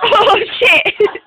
Oh shit!